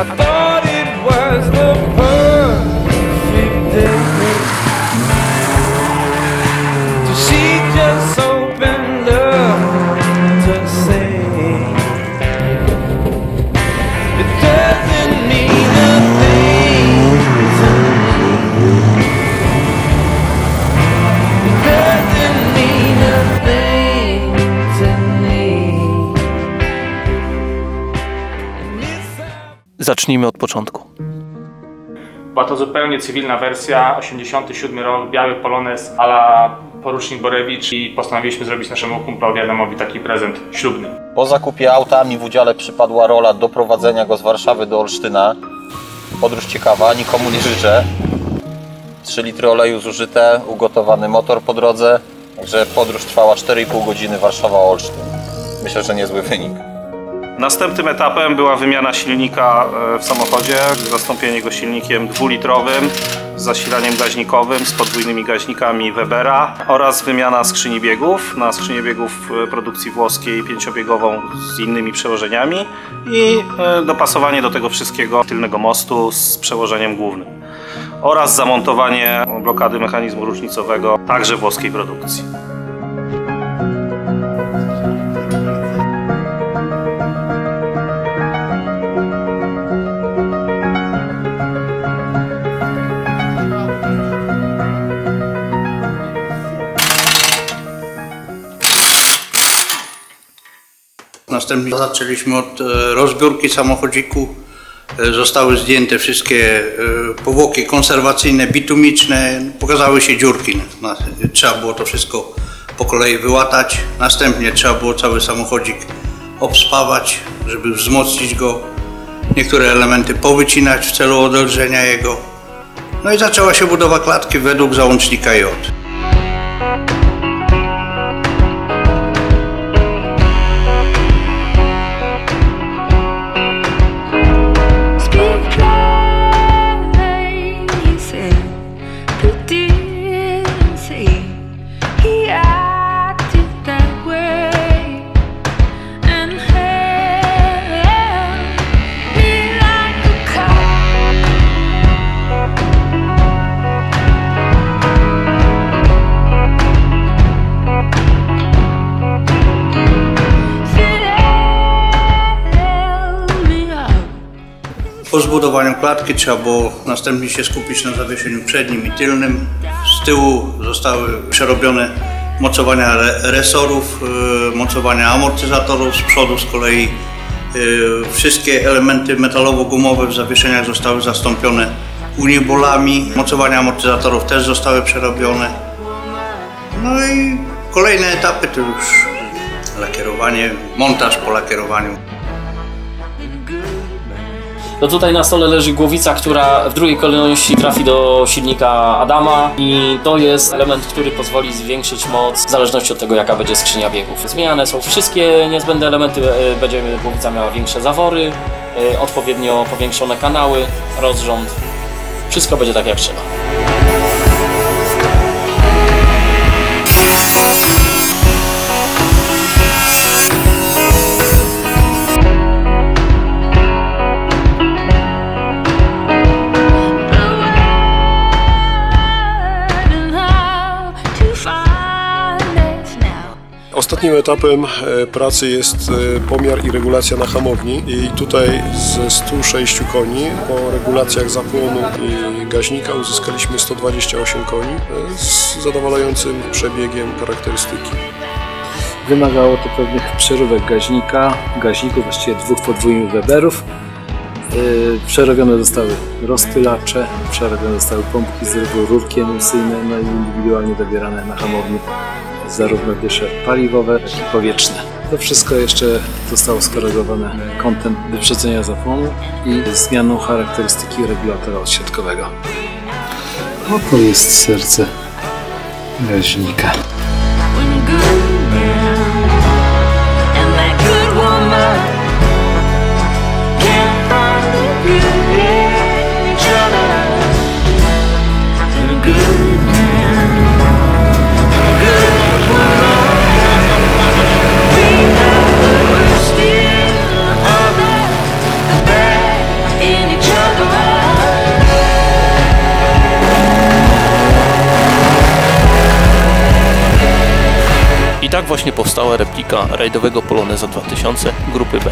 I thought it was the Zacznijmy od początku. Była to zupełnie cywilna wersja, 87 rok, biały polones ala porucznik Borewicz i postanowiliśmy zrobić naszemu kumplowi Adamowi taki prezent ślubny. Po zakupie auta mi w udziale przypadła rola doprowadzenia go z Warszawy do Olsztyna. Podróż ciekawa, nikomu nie życzę. 3 litry oleju zużyte, ugotowany motor po drodze. Także podróż trwała 4,5 godziny Warszawa-Olsztyn. Myślę, że niezły wynik. Następnym etapem była wymiana silnika e, w samochodzie, zastąpienie go silnikiem dwulitrowym z zasilaniem gaźnikowym z podwójnymi gaźnikami Webera oraz wymiana skrzyni biegów na skrzynię biegów e, produkcji włoskiej pięciobiegową z innymi przełożeniami i e, dopasowanie do tego wszystkiego tylnego mostu z przełożeniem głównym oraz zamontowanie blokady mechanizmu różnicowego także włoskiej produkcji. Następnie zaczęliśmy od e, rozbiórki samochodziku. E, Zostały zdjęte wszystkie e, powłoki konserwacyjne, bitumiczne. Pokazały się dziurki. Trzeba było to wszystko po kolei wyłatać. Następnie trzeba było cały samochodzik obspawać, żeby wzmocnić go. Niektóre elementy powycinać w celu odelżenia jego. No i zaczęła się budowa klatki według załącznika J. Po zbudowaniu klatki trzeba było następnie się skupić na zawieszeniu przednim i tylnym. Z tyłu zostały przerobione mocowania re- resorów, y, mocowania amortyzatorów, z przodu z kolei y, wszystkie elementy metalowo-gumowe w zawieszeniach zostały zastąpione unibolami. Mocowania amortyzatorów też zostały przerobione. No i kolejne etapy to już lakierowanie, montaż po lakierowaniu. To tutaj na stole leży głowica, która w drugiej kolejności trafi do silnika Adama i to jest element, który pozwoli zwiększyć moc w zależności od tego, jaka będzie skrzynia biegów. Zmieniane są wszystkie niezbędne elementy, e, będzie głowica miała większe zawory, e, odpowiednio powiększone kanały, rozrząd. Wszystko będzie tak jak trzeba. Ostatnim etapem e, pracy jest e, pomiar i regulacja na hamowni i tutaj ze 106 koni po regulacjach zapłonu i gaźnika uzyskaliśmy 128 koni e, z zadowalającym przebiegiem charakterystyki. Wymagało to pewnych przeróbek gaźnika, gaźników, właściwie dwóch podwójnych Weberów. Przerobione zostały rozpylacze, przerobione zostały pompki z rurki emisyjne, no i indywidualnie dobierane na hamowni zarówno dysze paliwowe, jak i powietrzne. To wszystko jeszcze zostało skorygowane kątem wyprzedzenia zapłonu i zmianą charakterystyki regulatora odśrodkowego. Oto jest serce gaźnika. Powstała replika rajdowego Poloneza 2000 grupy B.